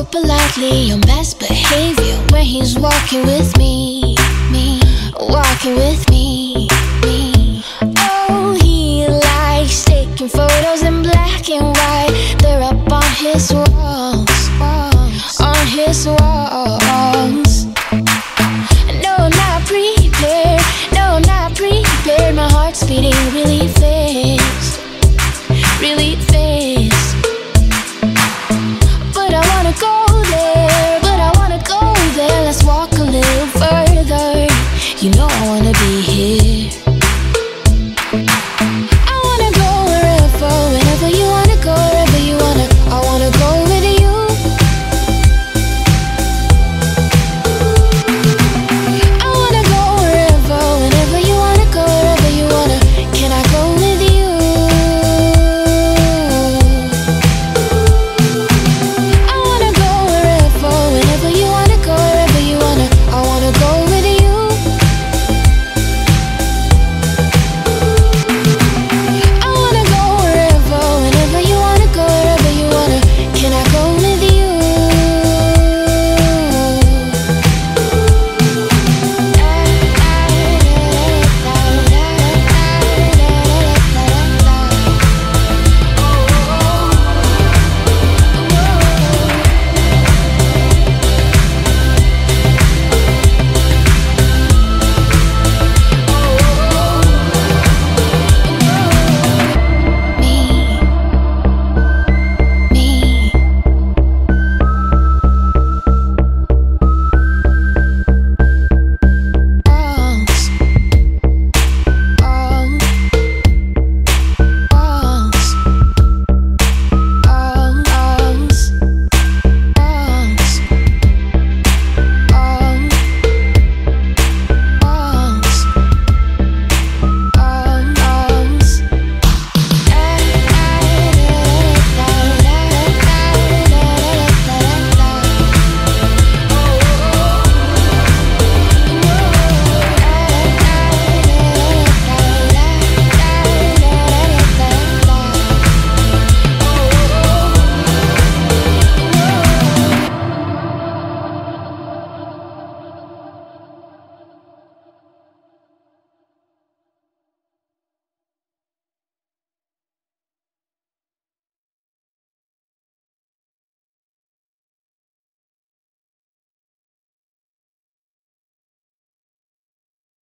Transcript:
so politely on best behavior when he's walking with me, me, walking with me.